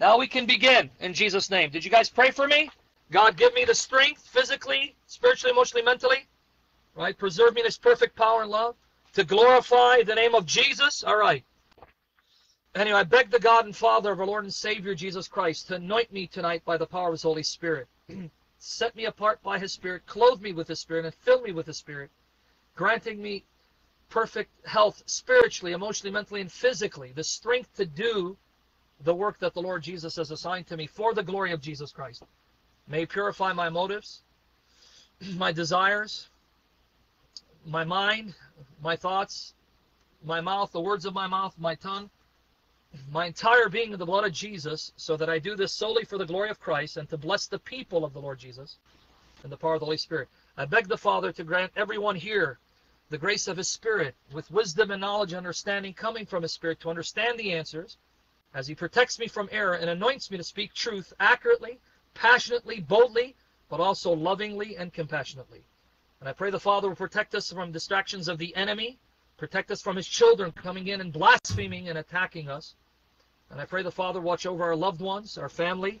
Now we can begin in Jesus' name. Did you guys pray for me? God, give me the strength physically, spiritually, emotionally, mentally. Right? Preserve me in His perfect power and love to glorify the name of Jesus. All right. Anyway, I beg the God and Father of our Lord and Savior Jesus Christ to anoint me tonight by the power of His Holy Spirit. Set me apart by His Spirit, clothe me with His Spirit, and fill me with His Spirit, granting me perfect health spiritually, emotionally, mentally, and physically, the strength to do the work that the Lord Jesus has assigned to me for the glory of Jesus Christ. May purify my motives, my desires, my mind, my thoughts, my mouth, the words of my mouth, my tongue, my entire being in the blood of Jesus, so that I do this solely for the glory of Christ and to bless the people of the Lord Jesus and the power of the Holy Spirit. I beg the Father to grant everyone here the grace of His Spirit with wisdom and knowledge and understanding coming from His Spirit to understand the answers as He protects me from error and anoints me to speak truth accurately, passionately, boldly, but also lovingly and compassionately. And I pray the Father will protect us from distractions of the enemy, protect us from His children coming in and blaspheming and attacking us. And I pray the Father watch over our loved ones, our family,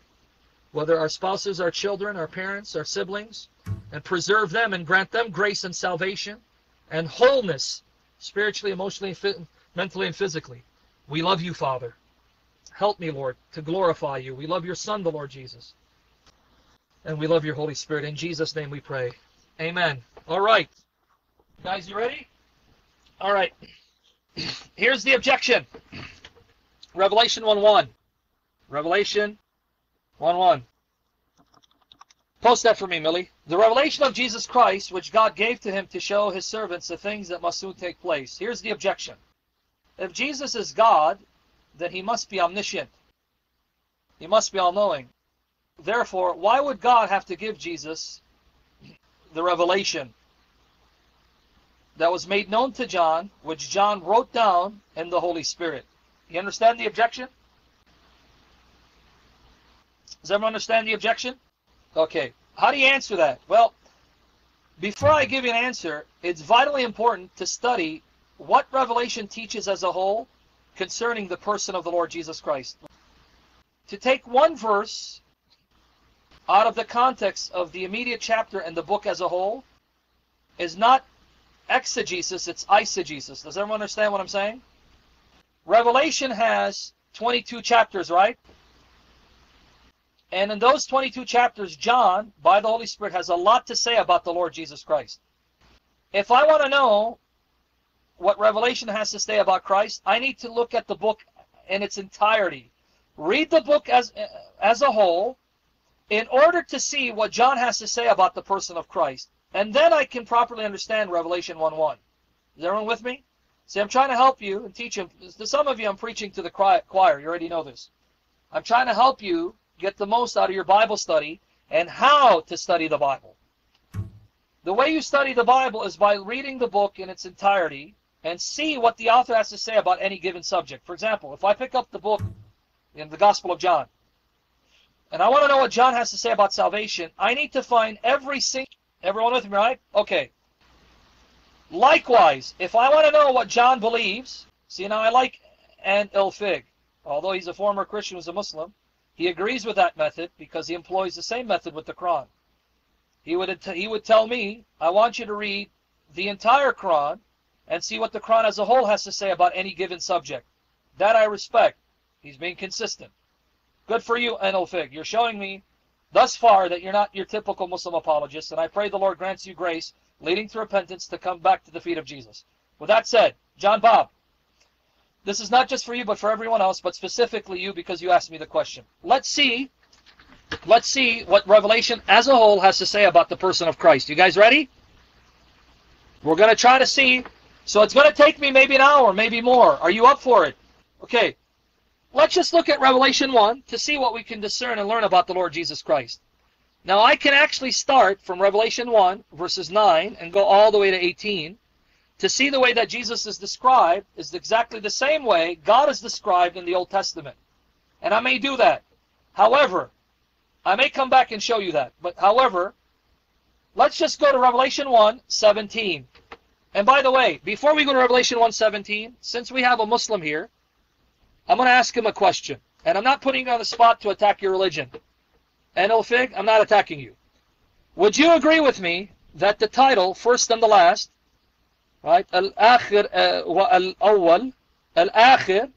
whether our spouses, our children, our parents, our siblings, and preserve them and grant them grace and salvation and wholeness, spiritually, emotionally, mentally, and physically. We love you, Father. Help me, Lord, to glorify you. We love your Son, the Lord Jesus. And we love your Holy Spirit. In Jesus' name we pray. Amen. All right. Guys, you ready? All right. Here's the objection. Revelation 1 1. Revelation 1 1. Post that for me, Millie. The revelation of Jesus Christ, which God gave to him to show his servants the things that must soon take place. Here's the objection. If Jesus is God, then he must be omniscient. He must be all knowing. Therefore, why would God have to give Jesus the revelation that was made known to John, which John wrote down in the Holy Spirit? You understand the objection? Does everyone understand the objection? Okay. How do you answer that? Well, before I give you an answer, it's vitally important to study what Revelation teaches as a whole concerning the person of the Lord Jesus Christ. To take one verse out of the context of the immediate chapter and the book as a whole is not exegesis, it's eisegesis. Does everyone understand what I'm saying? Revelation has 22 chapters, right? And in those 22 chapters, John, by the Holy Spirit, has a lot to say about the Lord Jesus Christ. If I want to know what Revelation has to say about Christ, I need to look at the book in its entirety. Read the book as, as a whole in order to see what John has to say about the person of Christ. And then I can properly understand Revelation 1.1. Is everyone with me? See, I'm trying to help you and teach you. To some of you, I'm preaching to the choir. You already know this. I'm trying to help you get the most out of your Bible study and how to study the Bible. The way you study the Bible is by reading the book in its entirety and see what the author has to say about any given subject. For example, if I pick up the book in the Gospel of John, and I want to know what John has to say about salvation, I need to find every single. Everyone with me, right? Okay. Likewise, if I want to know what John believes, see now I like Ant El-Fig, although he's a former Christian who's a Muslim, he agrees with that method because he employs the same method with the Quran. He would he would tell me, I want you to read the entire Quran and see what the Quran as a whole has to say about any given subject. That I respect. He's being consistent. Good for you, Ant El-Fig. You're showing me thus far that you're not your typical Muslim apologist, and I pray the Lord grants you grace, leading to repentance, to come back to the feet of Jesus. With that said, John Bob, this is not just for you, but for everyone else, but specifically you because you asked me the question. Let's see, let's see what Revelation as a whole has to say about the person of Christ. You guys ready? We're going to try to see. So it's going to take me maybe an hour, maybe more. Are you up for it? Okay. Let's just look at Revelation 1 to see what we can discern and learn about the Lord Jesus Christ. Now I can actually start from Revelation 1 verses 9 and go all the way to 18 to see the way that Jesus is described is exactly the same way God is described in the Old Testament. And I may do that. However, I may come back and show you that. But however, let's just go to Revelation 1, 17. And by the way, before we go to Revelation 1, 17, since we have a Muslim here, I'm going to ask him a question. And I'm not putting you on the spot to attack your religion. And Ilfig, I'm not attacking you. Would you agree with me that the title, first and the last, right? Al-akhir uh, wa al-awwal, al-akhir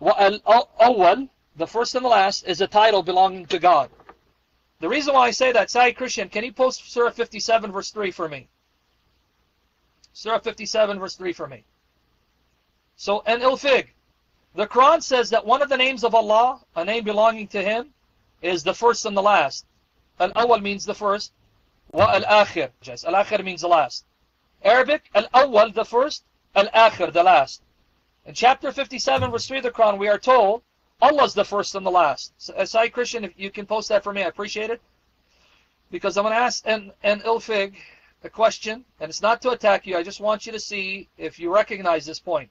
wa al-awwal, the first and the last, is a title belonging to God. The reason why I say that, Sai Christian, can you post Surah 57 verse 3 for me? Surah 57 verse 3 for me. So, and Ilfig, the Quran says that one of the names of Allah, a name belonging to Him, is the first and the last. Al-awwal means the first. Wa al-akhir. Al-akhir means the last. Arabic, al-awwal, the first. Al-akhir, the last. In chapter 57, verse 3 of the Quran, we are told Allah's the first and the last. So, uh, Sai Christian, if you can post that for me, I appreciate it. Because I'm going to ask an, an Ilfig a question, and it's not to attack you, I just want you to see if you recognize this point.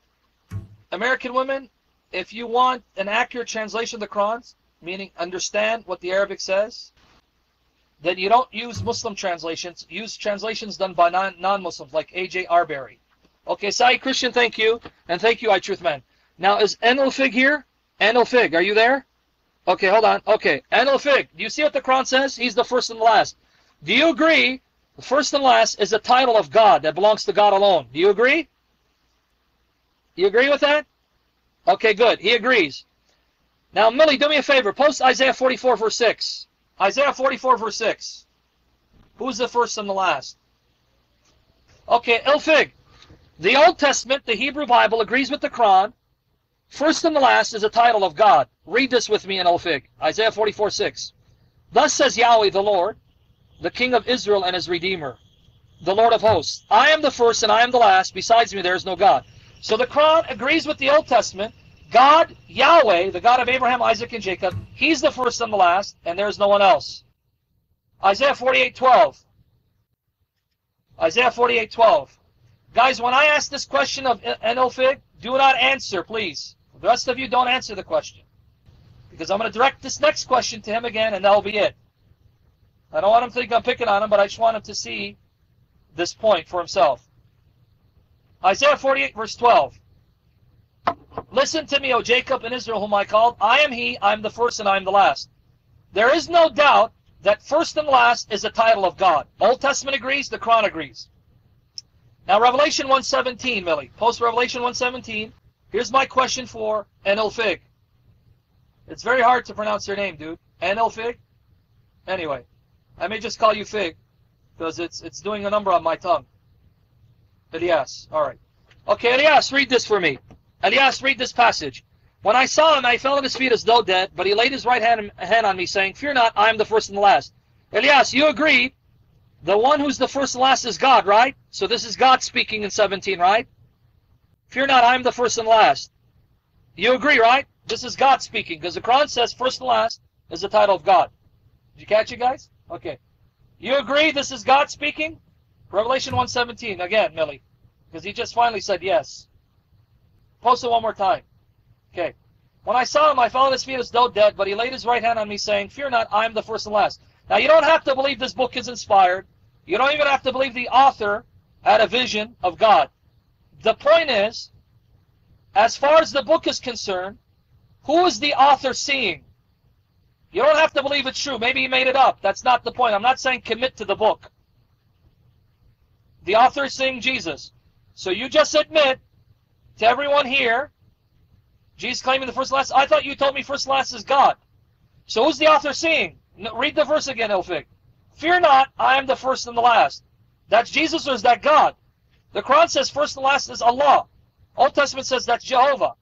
American women, if you want an accurate translation of the Quran, meaning understand what the Arabic says, then you don't use Muslim translations. Use translations done by non-Muslims, like A.J. Arberry. Okay, Sai Christian, thank you. And thank you, I Truth Man. Now, is Enel Fig here? Enel Fig, are you there? Okay, hold on. Okay, Enel Fig, do you see what the Quran says? He's the first and the last. Do you agree the first and last is the title of God that belongs to God alone? Do you agree? You agree with that? Okay, good. He agrees. Now, Millie, do me a favor. Post Isaiah 44, verse 6. Isaiah 44, verse 6. Who's the first and the last? Okay, Ilfig. The Old Testament, the Hebrew Bible, agrees with the Quran. First and the last is the title of God. Read this with me in Ilfig. Isaiah 44, 6. Thus says Yahweh the Lord, the King of Israel and his Redeemer, the Lord of hosts. I am the first and I am the last. Besides me there is no God. So the Quran agrees with the Old Testament. God, Yahweh, the God of Abraham, Isaac, and Jacob, He's the first and the last, and there's no one else. Isaiah 48, 12. Isaiah 48, 12. Guys, when I ask this question of Enelfig, do not answer, please. The rest of you don't answer the question. Because I'm going to direct this next question to him again, and that'll be it. I don't want him to think I'm picking on him, but I just want him to see this point for himself. Isaiah 48, verse 12. Listen to me, O Jacob and Israel, whom I called. I am he, I am the first, and I am the last. There is no doubt that first and last is a title of God. Old Testament agrees, the Quran agrees. Now, Revelation 117, Millie. Post Revelation 117. Here's my question for Enel Fig. It's very hard to pronounce your name, dude. Enel Fig? Anyway, I may just call you Fig, because it's, it's doing a number on my tongue. Elias. All right. Okay, Elias, read this for me. Elias, read this passage. When I saw him, I fell at his feet as though dead, but he laid his right hand, hand on me, saying, Fear not, I am the first and the last. Elias, you agree the one who's the first and last is God, right? So this is God speaking in 17, right? Fear not, I am the first and last. You agree, right? This is God speaking, because the Quran says first and last is the title of God. Did you catch it, guys? Okay. You agree this is God speaking? Revelation 117, again, Millie. Because he just finally said yes. Post it one more time. Okay. When I saw him, I fell at his feet as though dead, but he laid his right hand on me, saying, Fear not, I am the first and last. Now, you don't have to believe this book is inspired. You don't even have to believe the author had a vision of God. The point is, as far as the book is concerned, who is the author seeing? You don't have to believe it's true. Maybe he made it up. That's not the point. I'm not saying commit to the book. The author is seeing Jesus. So you just admit to everyone here, Jesus claiming the first last. I thought you told me first last is God. So who's the author seeing? Read the verse again, Ilfig. Fear not, I am the first and the last. That's Jesus or is that God? The Quran says first and last is Allah. Old Testament says that's Jehovah.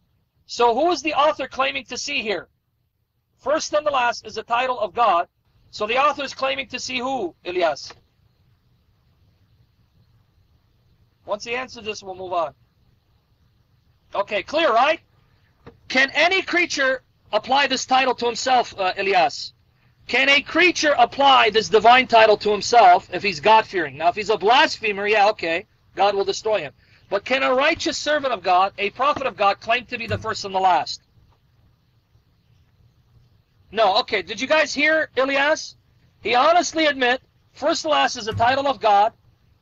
So who is the author claiming to see here? First and the last is the title of God. So the author is claiming to see who, Ilyas? Once he answers this, we'll move on. Okay, clear, right? Can any creature apply this title to himself, uh, Elias? Can a creature apply this divine title to himself if he's God-fearing? Now, if he's a blasphemer, yeah, okay, God will destroy him. But can a righteous servant of God, a prophet of God, claim to be the first and the last? No, okay, did you guys hear Elias? He honestly admit, first and last is a title of God.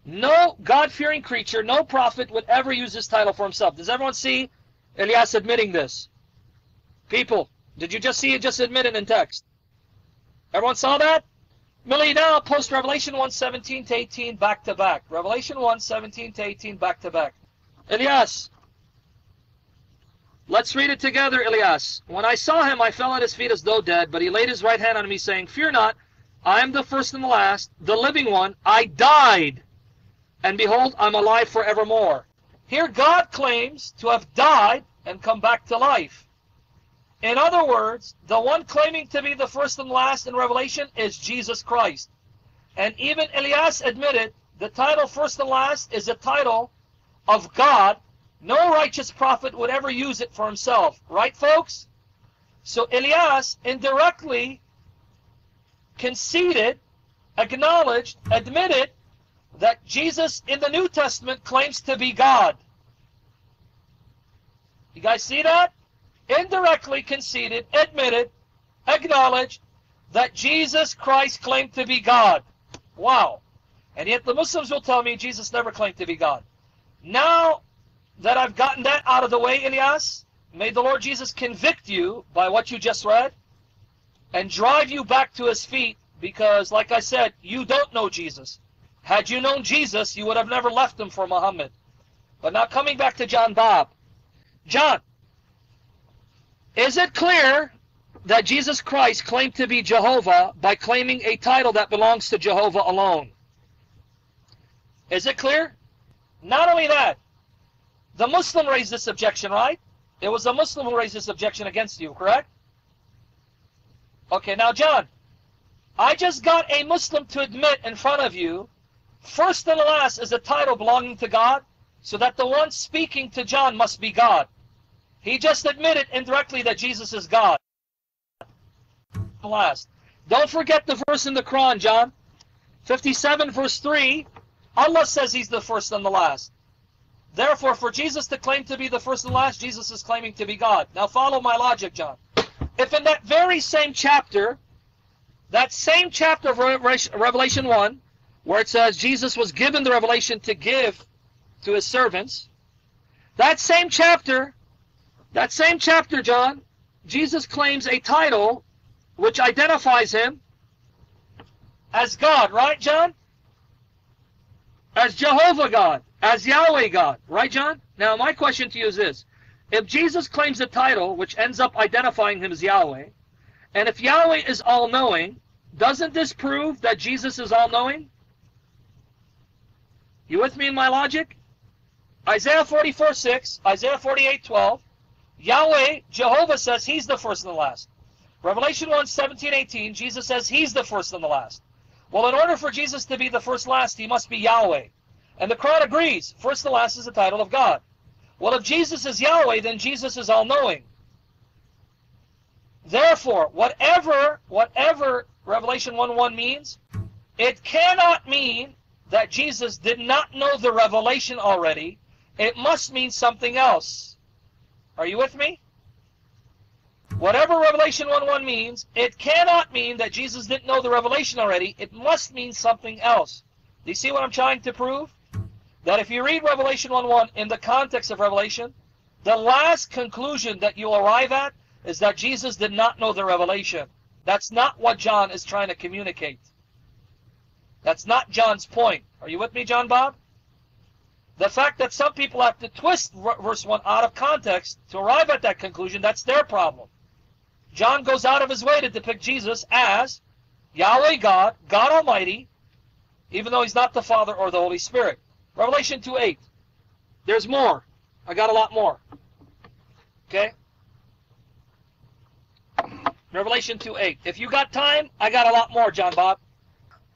No God-fearing creature, no prophet would ever use this title for himself. Does everyone see Elias admitting this? People, Did you just see it just admitted in text? Everyone saw that? Millie, now post Revelation 1, 17 to 18 back to back. Revelation 1, 17 to 18 back to back. Elias. Let's read it together, Elias. When I saw him, I fell at his feet as though dead, but he laid his right hand on me, saying, Fear not, I am the first and the last, the living one. I died, and behold, I'm alive forevermore. Here God claims to have died and come back to life. In other words, the one claiming to be the first and last in Revelation is Jesus Christ. And even Elias admitted the title first and last is a title of God. No righteous prophet would ever use it for himself. Right, folks? So Elias indirectly conceded, acknowledged, admitted that Jesus in the New Testament claims to be God. You guys see that? Indirectly conceded, admitted, acknowledged that Jesus Christ claimed to be God. Wow. And yet the Muslims will tell me Jesus never claimed to be God. Now that I've gotten that out of the way, Elias, may the Lord Jesus convict you by what you just read and drive you back to his feet because, like I said, you don't know Jesus. Had you known Jesus, you would have never left him for Muhammad. But now coming back to John Bob. John, is it clear that Jesus Christ claimed to be Jehovah by claiming a title that belongs to Jehovah alone? Is it clear? Not only that, the Muslim raised this objection, right? It was a Muslim who raised this objection against you, correct? Okay, now John, I just got a Muslim to admit in front of you, first and last is a title belonging to God, so that the one speaking to John must be God. He just admitted indirectly that Jesus is God. Last. Don't forget the verse in the Quran, John. 57 verse 3, Allah says he's the first and the last. Therefore, for Jesus to claim to be the first and last, Jesus is claiming to be God. Now follow my logic, John. If in that very same chapter, that same chapter of Revelation 1, where it says Jesus was given the revelation to give to his servants, that same chapter, that same chapter, John, Jesus claims a title which identifies him as God, right, John? As Jehovah God, as Yahweh God, right, John? Now, my question to you is this. If Jesus claims a title which ends up identifying him as Yahweh, and if Yahweh is all knowing, doesn't this prove that Jesus is all knowing? You with me in my logic? Isaiah 44 6, Isaiah 48 12, Yahweh, Jehovah says he's the first and the last. Revelation 1 17 18, Jesus says he's the first and the last. Well, in order for Jesus to be the first last, he must be Yahweh. And the Quran agrees, first and last is the title of God. Well, if Jesus is Yahweh, then Jesus is all-knowing. Therefore, whatever, whatever Revelation 1.1 means, it cannot mean that Jesus did not know the revelation already. It must mean something else. Are you with me? Whatever Revelation 1.1 means, it cannot mean that Jesus didn't know the revelation already. It must mean something else. Do you see what I'm trying to prove? That if you read Revelation 1.1 in the context of Revelation, the last conclusion that you arrive at is that Jesus did not know the revelation. That's not what John is trying to communicate. That's not John's point. Are you with me, John Bob? The fact that some people have to twist verse 1 out of context to arrive at that conclusion, that's their problem. John goes out of his way to depict Jesus as Yahweh God, God Almighty, even though he's not the Father or the Holy Spirit. Revelation 2 8. There's more. I got a lot more. Okay? Revelation 2 8. If you got time, I got a lot more, John Bob.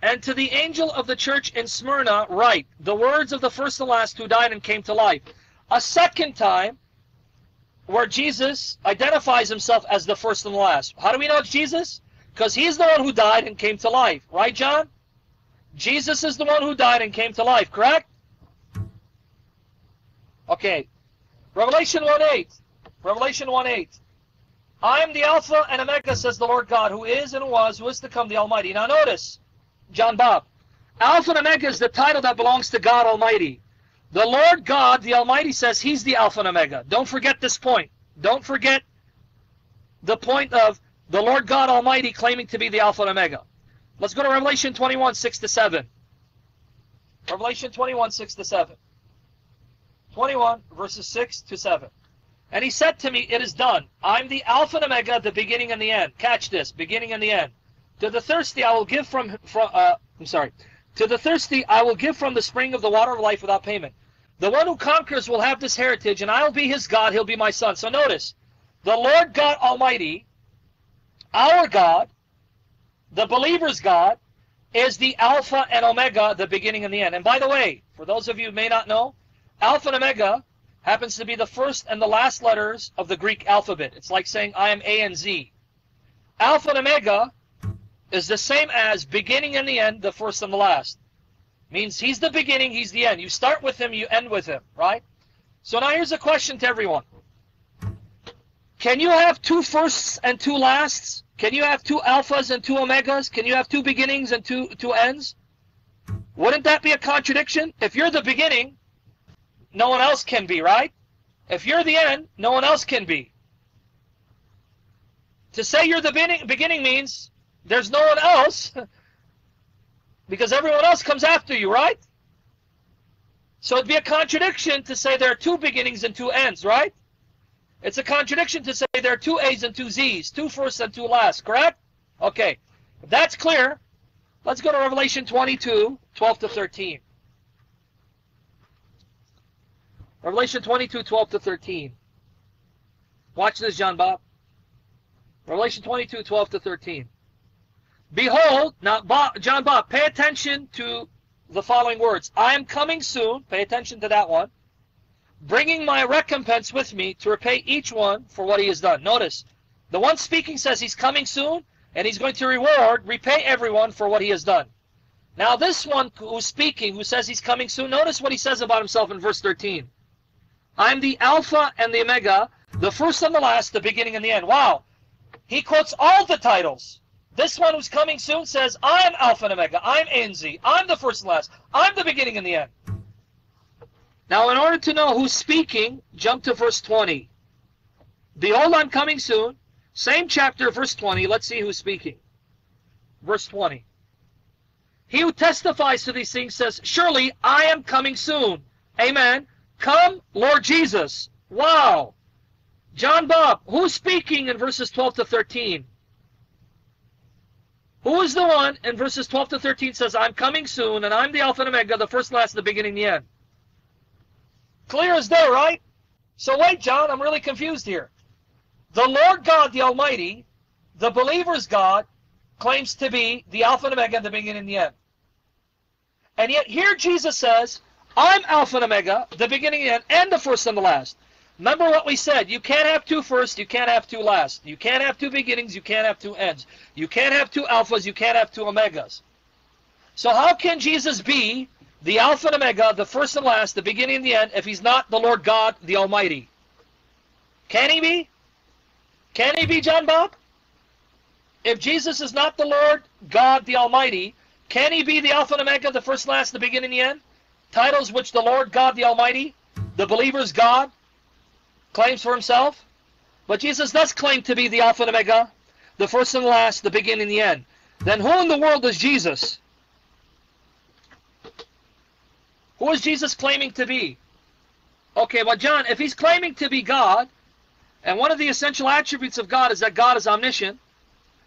And to the angel of the church in Smyrna, write the words of the first and last who died and came to life. A second time, where Jesus identifies himself as the first and the last. How do we know it's Jesus? Because he's the one who died and came to life. Right, John? Jesus is the one who died and came to life, correct? Okay. Revelation 1.8. Revelation 1.8. I am the Alpha and Omega, says the Lord God, who is and was, who is to come, the Almighty. Now notice, John Bob, Alpha and Omega is the title that belongs to God Almighty. The Lord God, the Almighty, says He's the Alpha and Omega. Don't forget this point. Don't forget the point of the Lord God Almighty claiming to be the Alpha and Omega. Let's go to Revelation 21, 6 to 7. Revelation 21, 6 to 7. 21, verses 6 to 7. And he said to me, It is done. I'm the Alpha and Omega, the beginning and the end. Catch this, beginning and the end. To the thirsty I will give from, from uh, I'm sorry. To the thirsty I will give from the spring of the water of life without payment. The one who conquers will have this heritage, and I'll be his God, he'll be my son. So notice, the Lord God Almighty, our God, the believer's God, is the Alpha and Omega, the beginning and the end. And by the way, for those of you who may not know, Alpha and Omega happens to be the first and the last letters of the Greek alphabet. It's like saying I am A and Z. Alpha and Omega is the same as beginning and the end, the first and the last. Means he's the beginning, he's the end. You start with him, you end with him, right? So now here's a question to everyone. Can you have two firsts and two lasts? Can you have two alphas and two omegas? Can you have two beginnings and two, two ends? Wouldn't that be a contradiction? If you're the beginning, no one else can be, right? If you're the end, no one else can be. To say you're the beginning, means there's no one else because everyone else comes after you, right? So it'd be a contradiction to say there are two beginnings and two ends, right? It's a contradiction to say there are two A's and two Z's, two firsts and two lasts, correct? Okay. If that's clear, let's go to Revelation 22, 12 to 13. Revelation 22, 12 to 13. Watch this, John Bob. Revelation 22, 12 to 13. Behold, now, Bob, John Bob, pay attention to the following words. I am coming soon. Pay attention to that one bringing my recompense with me to repay each one for what he has done. Notice, the one speaking says he's coming soon, and he's going to reward, repay everyone for what he has done. Now this one who's speaking, who says he's coming soon, notice what he says about himself in verse 13. I'm the Alpha and the Omega, the first and the last, the beginning and the end. Wow. He quotes all the titles. This one who's coming soon says, I'm Alpha and Omega, I'm ANZ, I'm the first and last, I'm the beginning and the end. Now, in order to know who's speaking, jump to verse 20. Behold, I'm coming soon. Same chapter, verse 20. Let's see who's speaking. Verse 20. He who testifies to these things says, Surely I am coming soon. Amen. Come, Lord Jesus. Wow. John Bob, who's speaking in verses 12 to 13? Who is the one in verses 12 to 13 says, I'm coming soon, and I'm the Alpha and Omega, the first, last, the beginning, and the end? Clear as day, right? So wait, John, I'm really confused here. The Lord God, the Almighty, the believer's God, claims to be the Alpha and Omega, the beginning and the end. And yet here Jesus says, I'm Alpha and Omega, the beginning and the end, and the first and the last. Remember what we said. You can't have two first, you can't have two last. You can't have two beginnings, you can't have two ends. You can't have two alphas, you can't have two omegas. So how can Jesus be the Alpha and Omega, the first and last, the beginning and the end, if he's not the Lord God, the Almighty? Can he be? Can he be John Bob? If Jesus is not the Lord God, the Almighty, can he be the Alpha and Omega, the first and last, the beginning and the end? Titles which the Lord God, the Almighty, the believer's God, claims for himself. But Jesus does claim to be the Alpha and Omega, the first and the last, the beginning and the end. Then who in the world is Jesus? Who is Jesus claiming to be? Okay, well, John, if he's claiming to be God, and one of the essential attributes of God is that God is omniscient,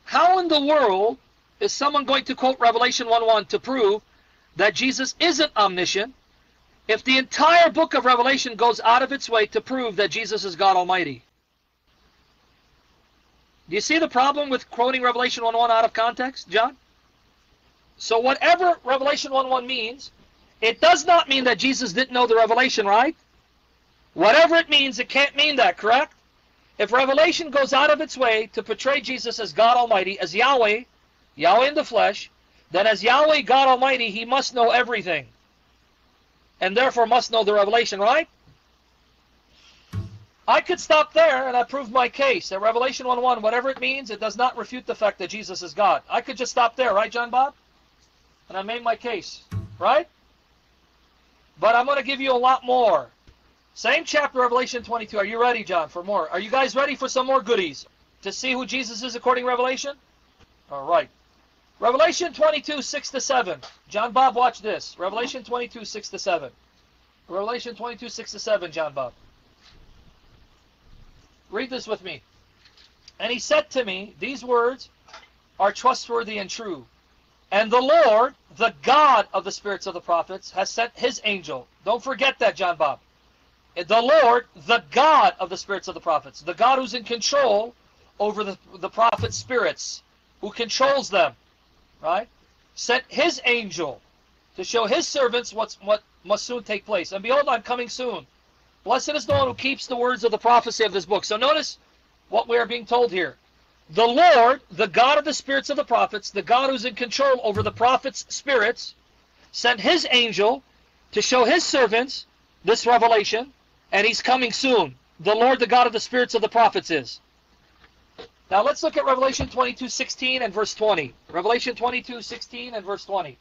how in the world is someone going to quote Revelation 1.1 to prove that Jesus isn't omniscient if the entire book of Revelation goes out of its way to prove that Jesus is God Almighty? Do you see the problem with quoting Revelation 1.1 out of context, John? So whatever Revelation 1.1 means, it does not mean that Jesus didn't know the revelation, right? Whatever it means, it can't mean that, correct? If revelation goes out of its way to portray Jesus as God Almighty, as Yahweh, Yahweh in the flesh, then as Yahweh God Almighty, he must know everything. And therefore must know the revelation, right? I could stop there and I proved my case that Revelation 1.1, whatever it means, it does not refute the fact that Jesus is God. I could just stop there, right, John Bob? And I made my case, right? But I'm going to give you a lot more. Same chapter, Revelation 22. Are you ready, John, for more? Are you guys ready for some more goodies? to see who Jesus is according to Revelation? All right. Revelation 22, 6 to 7. John Bob, watch this. Revelation 22, 6 to 7. Revelation 22, 6 to 7, John Bob. Read this with me. And he said to me, These words are trustworthy and true. And the Lord, the God of the spirits of the prophets, has sent his angel. Don't forget that, John Bob. The Lord, the God of the spirits of the prophets, the God who's in control over the, the prophet's spirits, who controls them, right? Sent his angel to show his servants what's, what must soon take place. And behold, I'm coming soon. Blessed is the one who keeps the words of the prophecy of this book. So notice what we are being told here. The Lord, the God of the spirits of the prophets, the God who's in control over the prophets' spirits, sent his angel to show his servants this revelation, and he's coming soon. The Lord, the God of the spirits of the prophets is. Now let's look at Revelation 22, 16 and verse 20. Revelation 22, 16 and verse 20.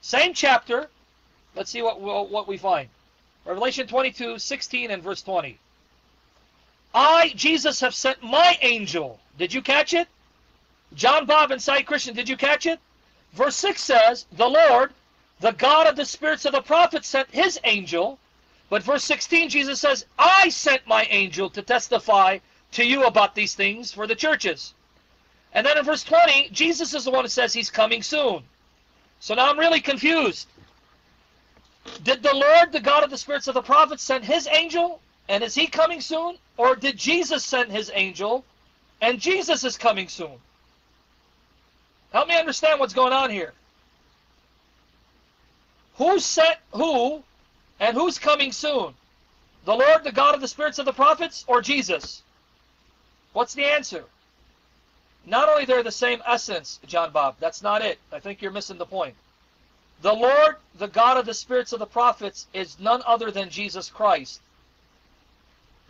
Same chapter. Let's see what, what we find. Revelation 22, 16 and verse 20. I, Jesus, have sent my angel. Did you catch it? John Bob and Christian, did you catch it? Verse 6 says, The Lord, the God of the spirits of the prophets, sent his angel. But verse 16, Jesus says, I sent my angel to testify to you about these things for the churches. And then in verse 20, Jesus is the one who says he's coming soon. So now I'm really confused. Did the Lord, the God of the spirits of the prophets, send his angel? And is he coming soon? Or did Jesus send his angel and Jesus is coming soon? Help me understand what's going on here. Who sent who and who's coming soon? The Lord, the God of the spirits of the prophets, or Jesus? What's the answer? Not only they're the same essence, John Bob, that's not it. I think you're missing the point. The Lord, the God of the spirits of the prophets, is none other than Jesus Christ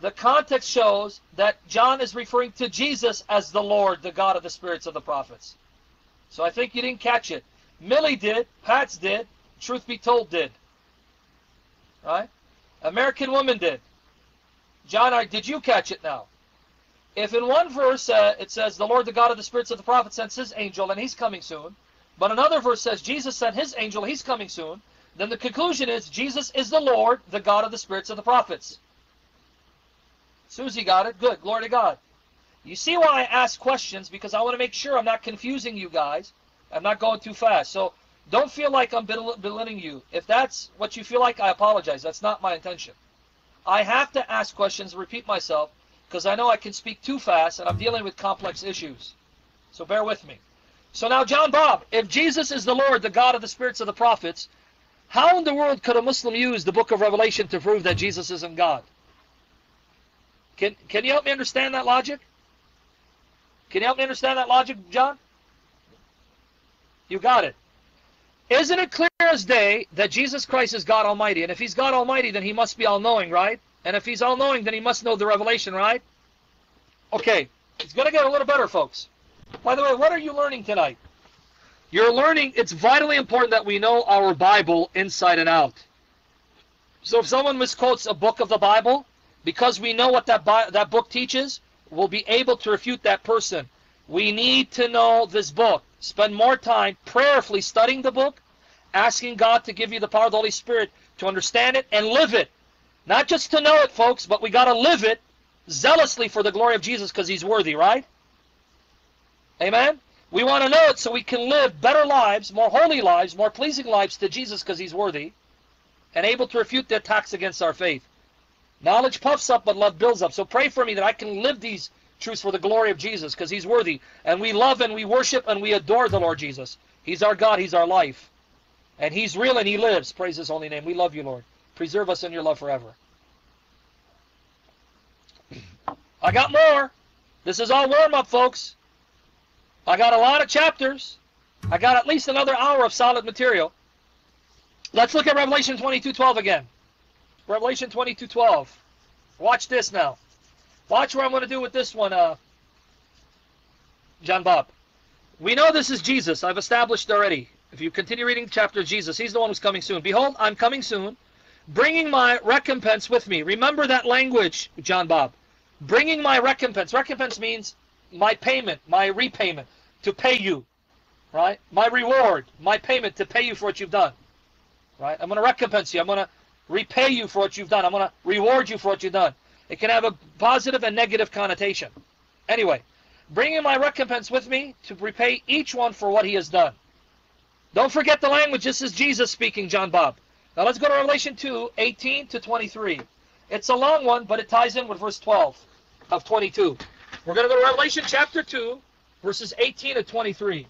the context shows that John is referring to Jesus as the Lord, the God of the spirits of the prophets. So I think you didn't catch it. Millie did, Pats did, truth be told did. Right? American Woman did. John, did you catch it now? If in one verse uh, it says, the Lord, the God of the spirits of the prophets, sends his angel and he's coming soon, but another verse says, Jesus sent his angel, he's coming soon, then the conclusion is, Jesus is the Lord, the God of the spirits of the prophets. Susie got it. Good. Glory to God. You see why I ask questions because I want to make sure I'm not confusing you guys. I'm not going too fast. So don't feel like I'm belittling you. If that's what you feel like, I apologize. That's not my intention. I have to ask questions, repeat myself, because I know I can speak too fast and I'm dealing with complex issues. So bear with me. So now, John Bob, if Jesus is the Lord, the God of the spirits of the prophets, how in the world could a Muslim use the book of Revelation to prove that Jesus isn't God? Can, can you help me understand that logic? Can you help me understand that logic, John? You got it. Isn't it clear as day that Jesus Christ is God Almighty? And if he's God Almighty, then he must be all-knowing, right? And if he's all-knowing, then he must know the revelation, right? Okay, it's going to get a little better, folks. By the way, what are you learning tonight? You're learning it's vitally important that we know our Bible inside and out. So if someone misquotes a book of the Bible, because we know what that, that book teaches, we'll be able to refute that person. We need to know this book. Spend more time prayerfully studying the book, asking God to give you the power of the Holy Spirit to understand it and live it. Not just to know it, folks, but we got to live it zealously for the glory of Jesus because he's worthy, right? Amen? We want to know it so we can live better lives, more holy lives, more pleasing lives to Jesus because he's worthy and able to refute the attacks against our faith. Knowledge puffs up, but love builds up. So pray for me that I can live these truths for the glory of Jesus, because he's worthy. And we love and we worship and we adore the Lord Jesus. He's our God, he's our life. And he's real and he lives. Praise his holy name. We love you, Lord. Preserve us in your love forever. I got more. This is all warm-up, folks. I got a lot of chapters. I got at least another hour of solid material. Let's look at Revelation 22:12 again. Revelation 22:12. Watch this now. Watch what I'm going to do with this one, uh, John Bob. We know this is Jesus. I've established already. If you continue reading chapter Jesus, he's the one who's coming soon. Behold, I'm coming soon, bringing my recompense with me. Remember that language, John Bob. Bringing my recompense. Recompense means my payment, my repayment to pay you, right? My reward, my payment to pay you for what you've done, right? I'm going to recompense you. I'm going to repay you for what you've done. I'm going to reward you for what you've done. It can have a positive and negative connotation. Anyway, bringing my recompense with me to repay each one for what he has done. Don't forget the language. This is Jesus speaking, John Bob. Now let's go to Revelation 2, 18 to 23. It's a long one, but it ties in with verse 12 of 22. We're going to go to Revelation chapter 2, verses 18 to 23.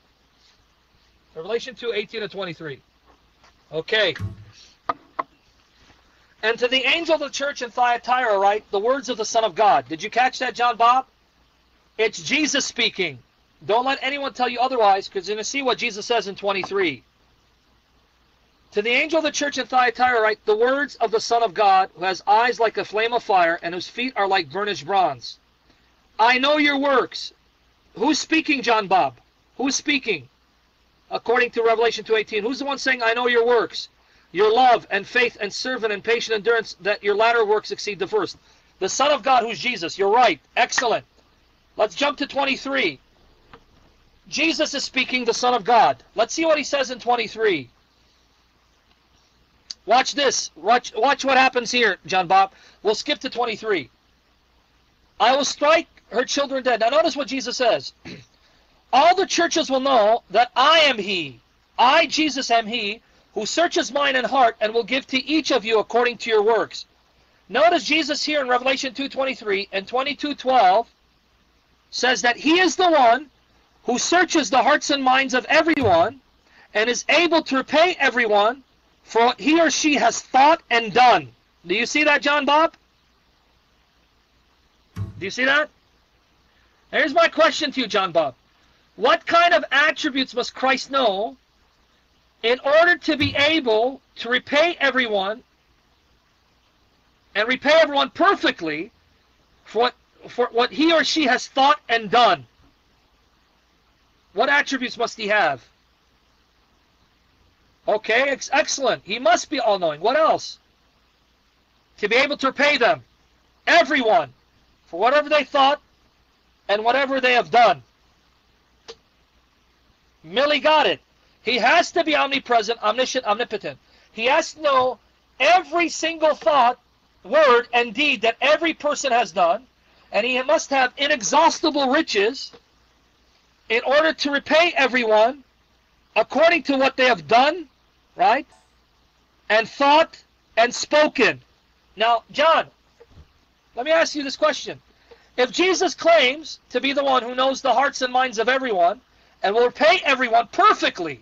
Revelation 2, 18 to 23. Okay. And to the angel of the church in Thyatira write the words of the Son of God. Did you catch that, John Bob? It's Jesus speaking. Don't let anyone tell you otherwise, because you're going to see what Jesus says in 23. To the angel of the church in Thyatira write the words of the Son of God, who has eyes like a flame of fire, and whose feet are like burnished bronze. I know your works. Who's speaking, John Bob? Who's speaking? According to Revelation 2.18. Who's the one saying, I know your works? Your love and faith and servant and patient endurance, that your latter works exceed the first. The Son of God, who's Jesus. You're right. Excellent. Let's jump to 23. Jesus is speaking, the Son of God. Let's see what he says in 23. Watch this. Watch, watch what happens here, John Bob. We'll skip to 23. I will strike her children dead. Now notice what Jesus says. All the churches will know that I am he. I, Jesus, am he who searches mind and heart and will give to each of you according to your works. Notice Jesus here in Revelation 2.23 and 22.12 says that he is the one who searches the hearts and minds of everyone and is able to repay everyone for what he or she has thought and done. Do you see that, John Bob? Do you see that? Here's my question to you, John Bob. What kind of attributes must Christ know in order to be able to repay everyone and repay everyone perfectly for what, for what he or she has thought and done? What attributes must he have? Okay, ex excellent. He must be all-knowing. What else? To be able to repay them, everyone, for whatever they thought and whatever they have done. Millie got it. He has to be omnipresent, omniscient, omnipotent. He has to know every single thought, word, and deed that every person has done, and he must have inexhaustible riches in order to repay everyone according to what they have done, right? And thought and spoken. Now, John, let me ask you this question. If Jesus claims to be the one who knows the hearts and minds of everyone and will repay everyone perfectly,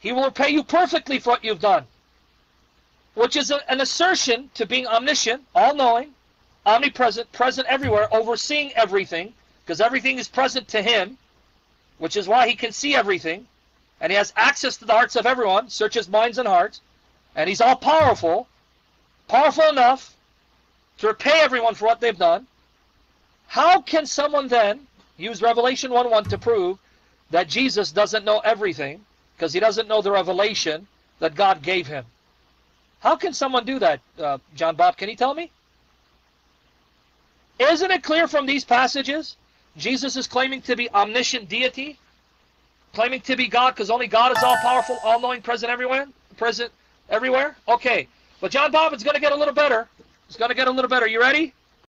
he will repay you perfectly for what you've done. Which is a, an assertion to being omniscient, all-knowing, omnipresent, present everywhere, overseeing everything, because everything is present to him, which is why he can see everything, and he has access to the hearts of everyone, searches minds and hearts, and he's all powerful, powerful enough to repay everyone for what they've done. How can someone then use Revelation 1.1 to prove that Jesus doesn't know everything because he doesn't know the revelation that God gave him? How can someone do that, uh, John Bob? Can you tell me? Isn't it clear from these passages Jesus is claiming to be omniscient deity, claiming to be God because only God is all powerful, all knowing, present everywhere, present everywhere. Okay, but John Bob, it's going to get a little better. It's going to get a little better. You ready?